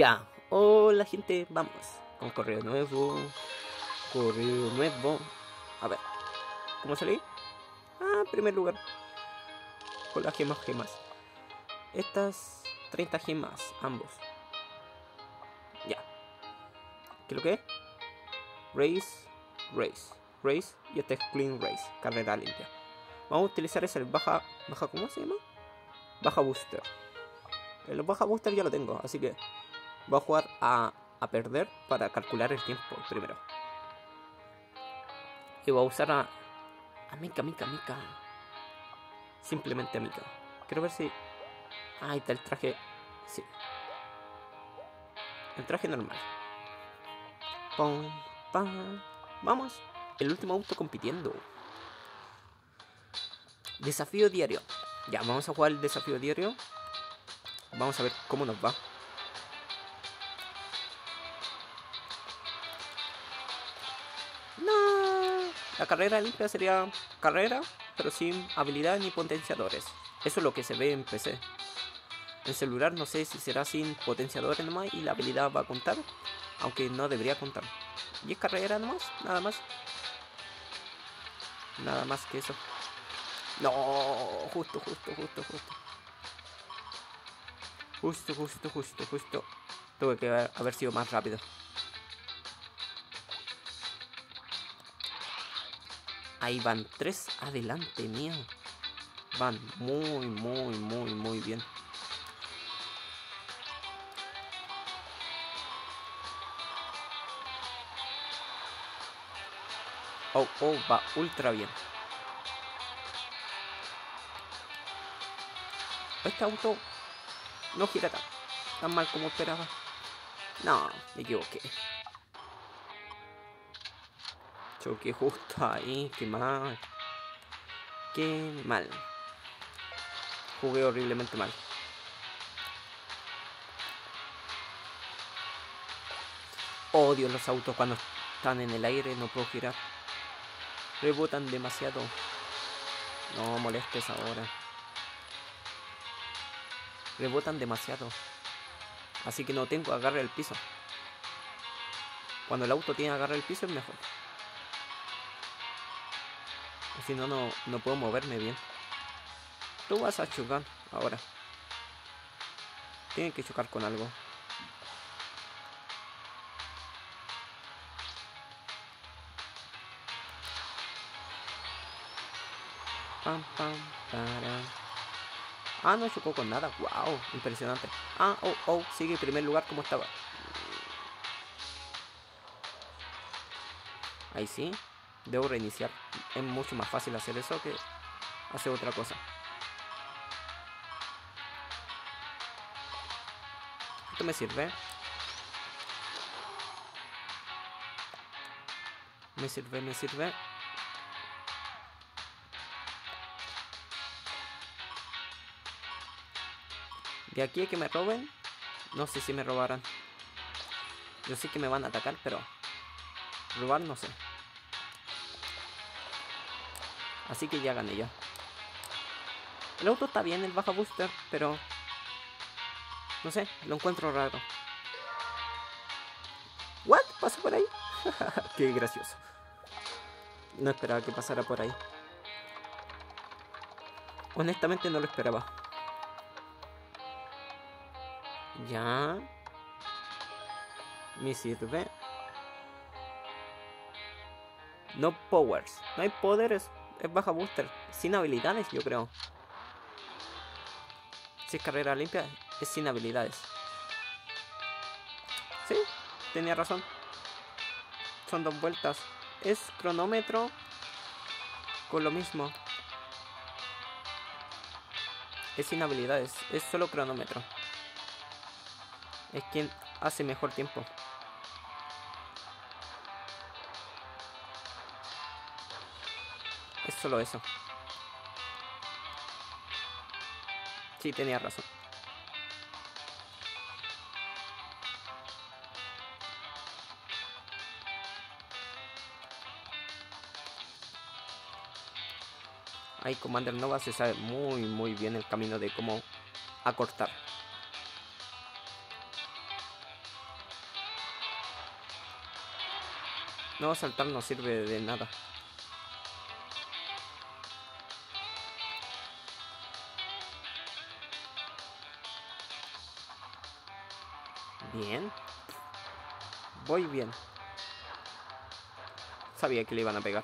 Ya, hola gente, vamos con correo nuevo, correo nuevo. A ver, ¿cómo salí? Ah, primer lugar. Con las gemas, gemas. Estas 30 gemas, ambos. Ya. ¿Qué es lo que es? Race, race, race y este es clean race, carrera limpia. Vamos a utilizar ese baja, baja, ¿cómo se llama? Baja booster. El baja booster ya lo tengo, así que voy a jugar a, a perder para calcular el tiempo primero. Y voy a usar a, a Mika, Mika, Mika. Simplemente a Mika. Quiero ver si... Ah, ahí está el traje. Sí. El traje normal. Pum, pam. Vamos. El último auto compitiendo. Desafío diario. Ya, vamos a jugar el desafío diario. Vamos a ver cómo nos va. La carrera limpia sería carrera, pero sin habilidad ni potenciadores. Eso es lo que se ve en PC. En celular no sé si será sin potenciadores nomás y la habilidad va a contar. Aunque no debería contar. Y es carrera nomás, nada más. Nada más que eso. No, justo, justo, justo, justo. Justo, justo, justo, justo. Tuve que haber sido más rápido. Ahí van tres adelante mío. Van muy, muy, muy, muy bien. Oh, oh, va ultra bien. Este auto no gira tan, tan mal como esperaba. No, me equivoqué. Choqué justo ahí, qué mal. Qué mal. Jugué horriblemente mal. Odio los autos cuando están en el aire, no puedo girar. Rebotan demasiado. No molestes ahora. Rebotan demasiado. Así que no tengo agarre el piso. Cuando el auto tiene agarre el piso es mejor. Si no, no, no puedo moverme bien. Tú vas a chocar ahora. Tiene que chocar con algo. Pam, pam, para. Ah, no chocó con nada. Wow, impresionante. Ah, oh, oh, sigue en primer lugar como estaba. Ahí sí. Debo reiniciar. Es mucho más fácil hacer eso que hacer otra cosa. Esto me sirve. Me sirve, me sirve. De aquí a que me roben, no sé si me robarán. Yo sé que me van a atacar, pero robar no sé. Así que ya gané yo. El auto está bien, el baja booster, pero... No sé, lo encuentro raro. ¿What? ¿Pasa por ahí? Qué gracioso. No esperaba que pasara por ahí. Honestamente no lo esperaba. Ya. Me sirve. No powers. No hay poderes es baja booster, sin habilidades, yo creo. Si es carrera limpia, es sin habilidades. Sí, tenía razón. Son dos vueltas. Es cronómetro con lo mismo. Es sin habilidades, es solo cronómetro. Es quien hace mejor tiempo. solo eso. Sí, tenía razón. Ahí Commander Nova se sabe muy muy bien el camino de cómo acortar. No, saltar no sirve de nada. Voy bien. Sabía que le iban a pegar.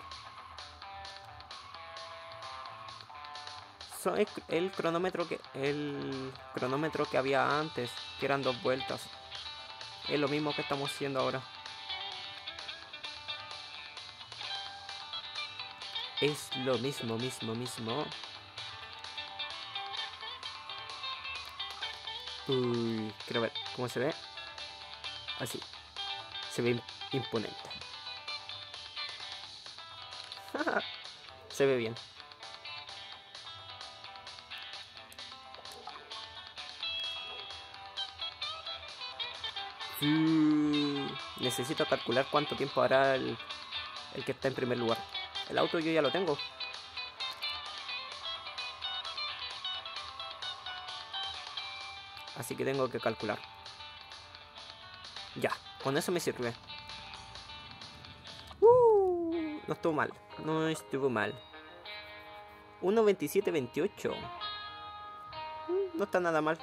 So, el, cronómetro que el cronómetro que había antes, que eran dos vueltas. Es lo mismo que estamos haciendo ahora. Es lo mismo, mismo, mismo. Uy, quiero ver cómo se ve. Así. Se ve imponente. se ve bien. Mm, necesito calcular cuánto tiempo hará el, el que está en primer lugar. El auto yo ya lo tengo. Así que tengo que calcular. Ya, con eso me sirve. Uh, no estuvo mal. No estuvo mal. 1.27.28. Mm, no está nada mal.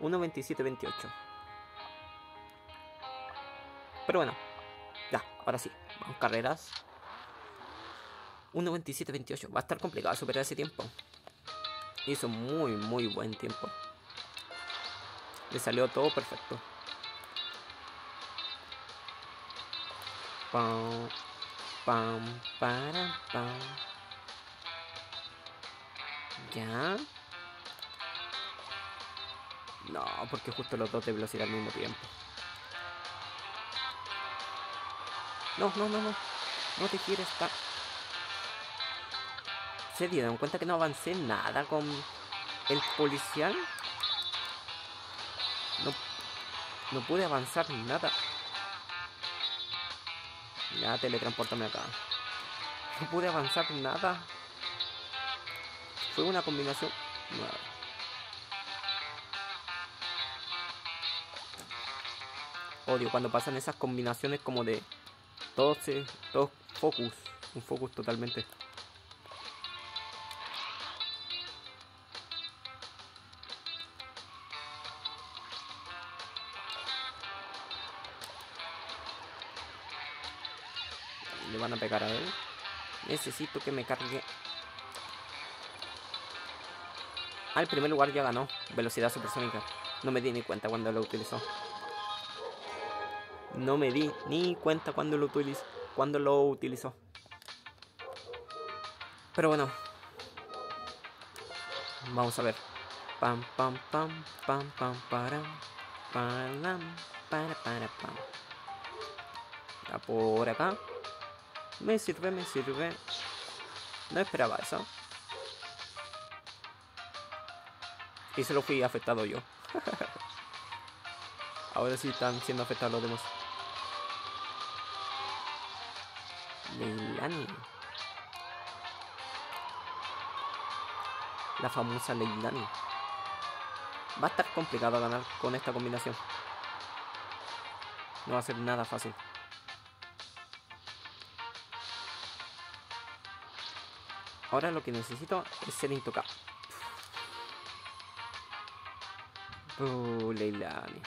1.27.28. Pero bueno. Ya, ahora sí. Vamos, carreras. 1.27.28. Va a estar complicado superar ese tiempo. Hizo muy, muy buen tiempo. Le salió todo perfecto. Pam, pam, para, pam. Ya. No, porque justo los dos de velocidad al mismo tiempo. No, no, no, no. No te quieres estar. ¿Se dieron cuenta que no avancé nada con el policial? No, no pude avanzar nada. Ya, teletransportame acá. No pude avanzar nada. Fue una combinación... Odio cuando pasan esas combinaciones como de... Todos, todos focus. Un focus totalmente. A pegar a él. Necesito que me cargue. Ah, primer lugar ya ganó. Velocidad supersónica. No me di ni cuenta cuando lo utilizó. No me di ni cuenta cuando lo utilizó. Cuando lo utilizó. Pero bueno. Vamos a ver. Pam, pam, pam, pam, pam, para. Pam, para, para, pam. Ya por acá. Me sirve, me sirve. No esperaba eso. Y se lo fui afectado yo. Ahora sí están siendo afectados los demás. Leilani. La famosa Leilani. Va a estar complicado ganar con esta combinación. No va a ser nada fácil. Ahora lo que necesito es ser intocable. Uh, Leilani.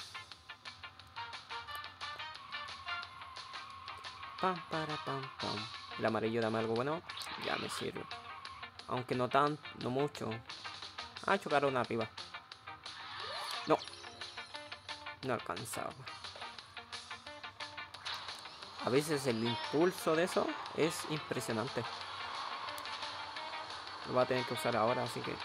Pam, para, pam, pam. El amarillo dame algo bueno. Ya me sirve. Aunque no tan, no mucho. Ah, chocaron arriba. No. No alcanzaba. A veces el impulso de eso es impresionante. Lo voy a tener que usar ahora, así que...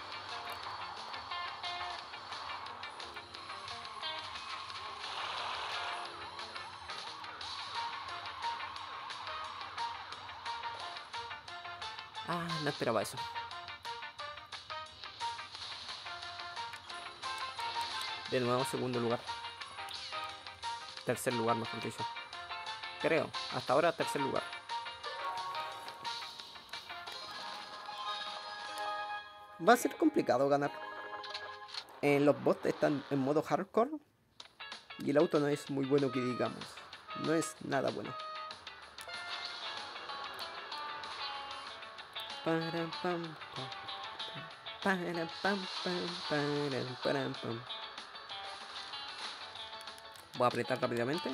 Ah, no esperaba eso. De nuevo, segundo lugar. Tercer lugar, mejor dicho. Creo. Hasta ahora, tercer lugar. Va a ser complicado ganar. Eh, los bots están en modo hardcore. Y el auto no es muy bueno que digamos. no es nada bueno. Voy a apretar rápidamente.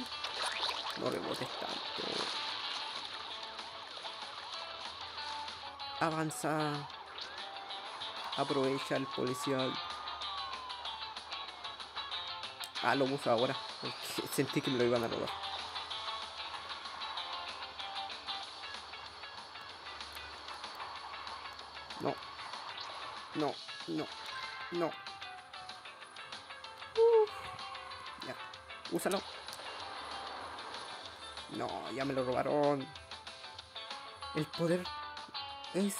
No rebotes tanto. Avanza. Aprovecha el policial. Ah, lo uso ahora. Sentí que me lo iban a robar. No. No, no, no. Ya. Úsalo. No, ya me lo robaron. El poder es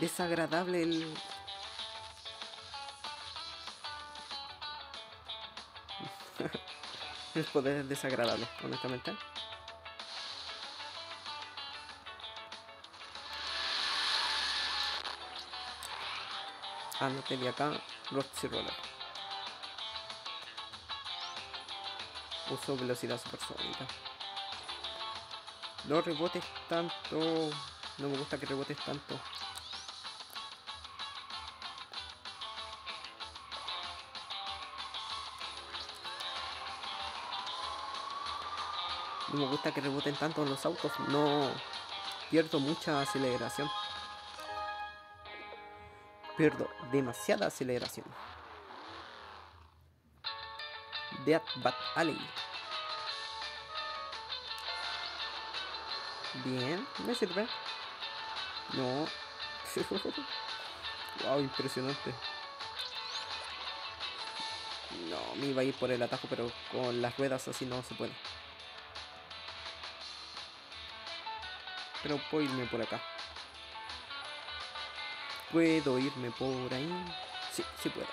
desagradable el... el poder honestamente. Ándate de acá, Roxy Roller. Uso velocidad supersónica. No rebotes tanto. No me gusta que rebotes tanto. No me gusta que reboten tanto los autos. No pierdo mucha aceleración. Pierdo demasiada aceleración. Dead Bat Alley. Bien, me sirve. No. wow, impresionante. No, me iba a ir por el atajo, pero con las ruedas así no se puede. Pero puedo irme por acá. ¿Puedo irme por ahí? Sí, sí puedo.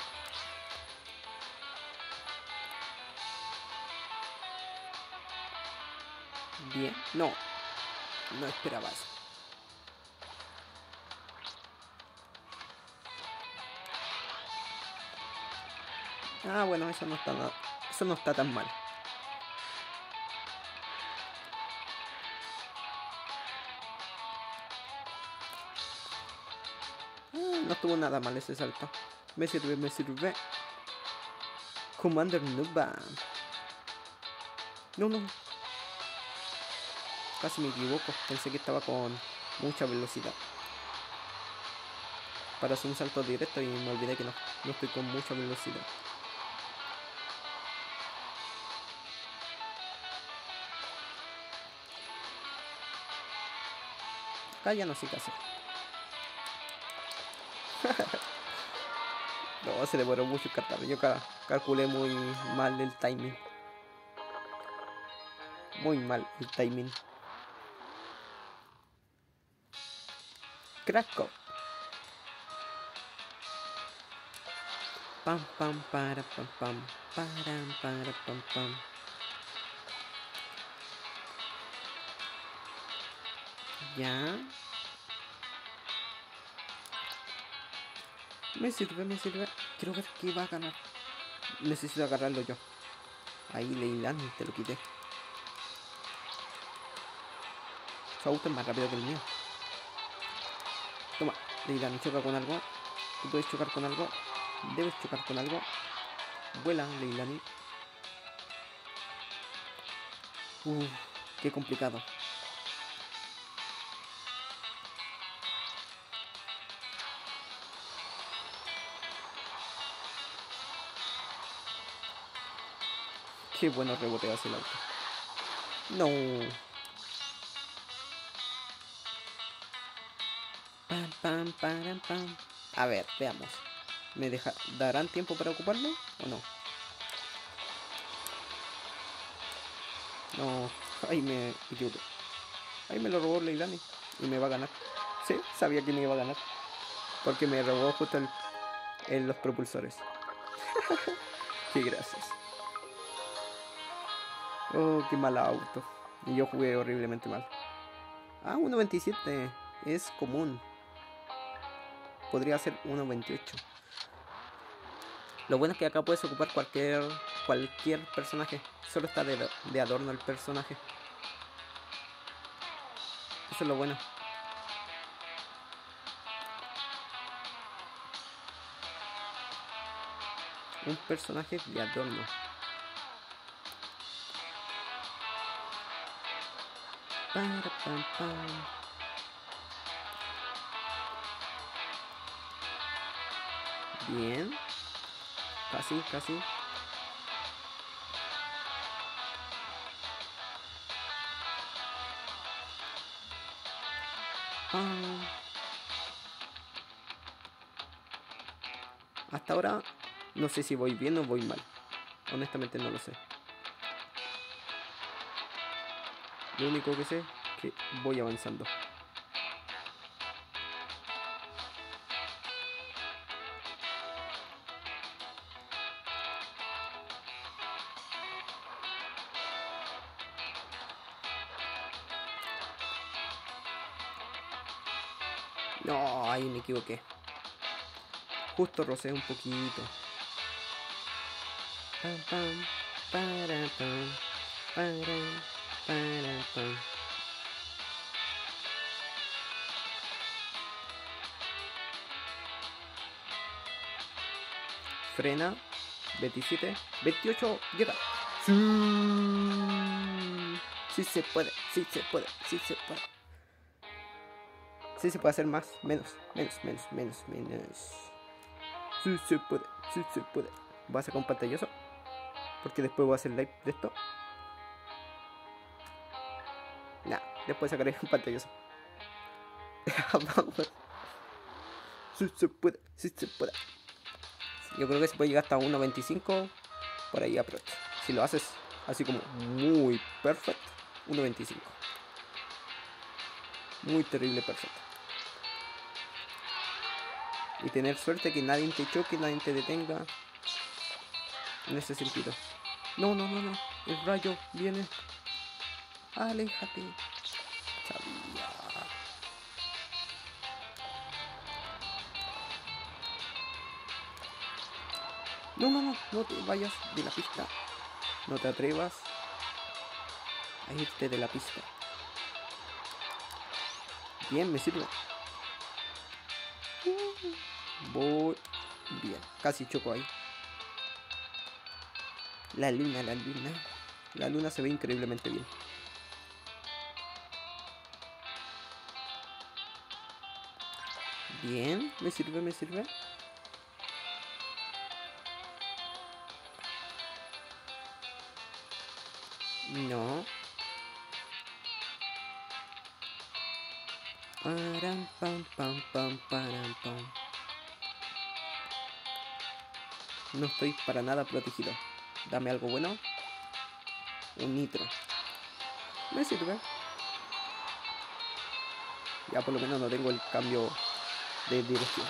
Bien, no. No esperaba eso. Ah, bueno, eso no está nada. Eso no está tan mal. No estuvo nada mal ese salto. Me sirve, me sirve. Commander Nuba. No, no. Casi me equivoco. Pensé que estaba con mucha velocidad. Para hacer un salto directo y me olvidé que no. No estoy con mucha velocidad. Acá ya no sé qué hacer. no, se demoró mucho cargar. Yo ca calculé muy mal el timing. Muy mal el timing. Krakow. Pam pam para pam pam para para pam pam. Ya. Me sirve, me sirve. Quiero ver qué va a ganar. Necesito agarrarlo yo. Ahí, Leilani, te lo quité. Su auto es más rápido que el mío. Toma, Leilani, choca con algo. Tú puedes chocar con algo. Debes chocar con algo. Vuela, Leilani. Uf, qué complicado. Qué bueno reboteas el auto. No. Pam, pam, pam, pam. A ver, veamos. ¿Me deja darán tiempo para ocuparlo o no? No. Ahí me equivoqué. Ahí me lo robó Leilani. Y me va a ganar. Sí, sabía que me iba a ganar. Porque me robó justo el, en los propulsores. qué gracias. Oh, qué mal auto. Y yo jugué horriblemente mal. Ah, 1.27. Es común. Podría ser 1.28. Lo bueno es que acá puedes ocupar cualquier cualquier personaje. Solo está de, de adorno el personaje. Eso es lo bueno. Un personaje de adorno. Bien. Casi, casi. Ah. Hasta ahora no sé si voy bien o voy mal. Honestamente no lo sé. Lo único que sé es que voy avanzando. No, ahí me equivoqué. Justo rocé un poquito. Frena. 27. 28. Llega. Sí. Sí se puede. Sí se puede. Sí se puede. Sí se puede hacer más. Menos. Menos. Menos. Menos. Menos. Sí se puede. Sí se puede. Voy a sacar un pantallazo. Porque después voy a hacer live de esto. Después sacaré un pantallazo. Vamos. Sí se puede. Sí se puede. Yo creo que se puede llegar hasta 1.25. Por ahí approach. Si lo haces así como muy perfecto. 1.25. Muy terrible perfecto. Y tener suerte que nadie te choque, nadie te detenga. En ese sentido. No, no, no, no. El rayo viene. Aléjate. No, no, no. No te vayas de la pista. No te atrevas a irte de la pista. Bien, me sirve. Voy bien. Casi choco ahí. La luna, la luna. La luna se ve increíblemente bien. Bien, me sirve, me sirve. No. Param, pam, pam, pam, param, pam. No estoy para nada protegido. Dame algo bueno. Un nitro. Me sirve. Ya por lo menos no tengo el cambio de dirección.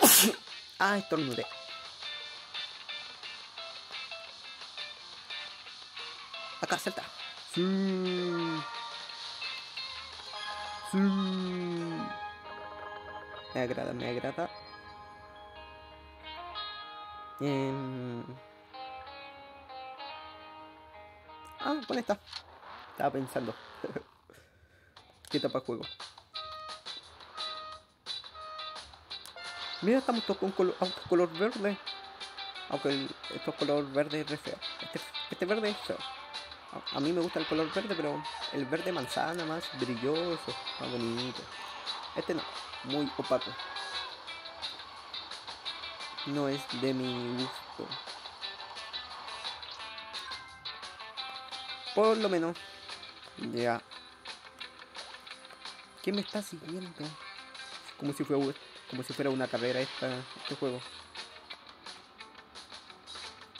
ah, estornudé. Acá, salta. Sí. Sí. Me agrada, me agrada. Em, Ah, pon esta. Estaba pensando. ¿Qué tapa juego? Mira, estamos todos con color, color verde. Aunque el, estos color verde es re feo. Este, este verde es feo. A, mí me gusta el color verde, pero el verde manzana más brilloso, más bonito. Este no, muy opaco. No es de mi gusto. Por lo menos. Ya. ¿Quién me está siguiendo? Como si fuera, como si fuera una carrera esta, este juego.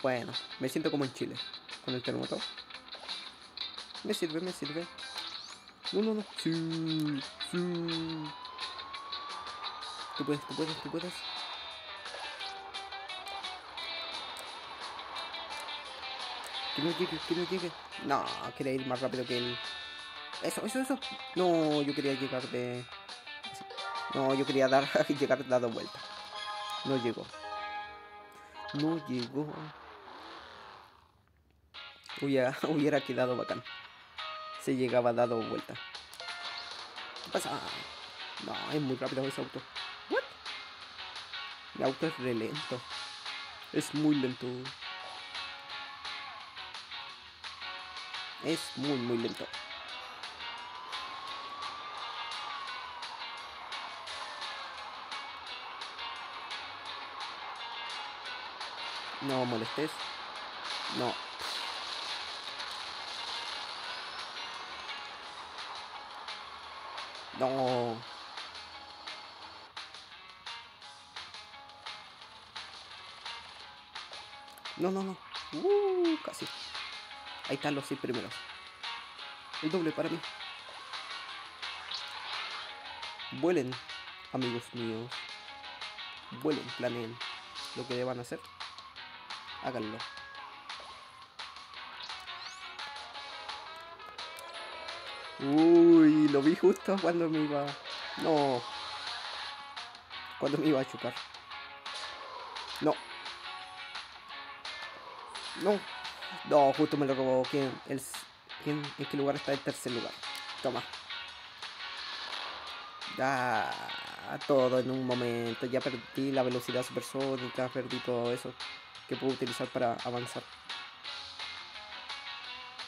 Bueno, me siento como en Chile. Con el terremoto. Me sirve, me sirve. No, no, no. Sí, sí. Tú puedes, tú puedes, tú puedes. Que no llegue, que no llegue. No, quería ir más rápido que él. Eso, eso, eso. No, yo quería llegar de. No, yo quería dar, llegar dado vuelta. No llegó. No llegó. Hubiera, hubiera quedado bacán. Se llegaba dado vuelta. pasa? No, es muy rápido ese auto. ¿What? El auto es re lento. Es muy lento. Es muy, muy lento. No molestes. No. No. No, no, no. Uh, casi. Ahí están los seis primeros. El doble para mí. Vuelen, amigos míos. Vuelen, planeen lo que deban hacer. Háganlo. Uy, lo vi justo cuando me iba... No. Cuando me iba a chocar. No. No. No, justo me lo robó. ¿Quién, el, quién, ¿En qué lugar está el tercer lugar? Toma. Ya, todo en un momento. Ya perdí la velocidad supersónica, perdí todo eso que puedo utilizar para avanzar.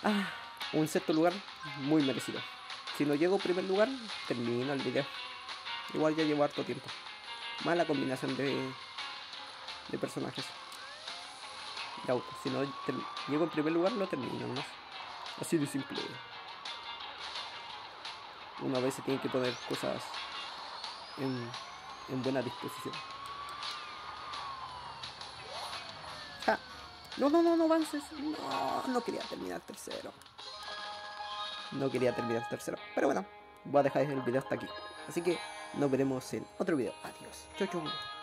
Ah, un sexto lugar muy merecido. Si no llego primer lugar, termino el video. Igual ya llevo harto tiempo. Mala combinación de, de personajes. De. Si no llego en primer lugar, lo termino, ¿no? Así de simple. Una vez se tiene que poner cosas en, en buena disposición. Ja. No, no, no, no avances. No, no quería terminar tercero. No quería terminar tercero. Pero bueno, voy a dejar el video hasta aquí. Así que nos veremos en otro video. Adiós. Chau, chau.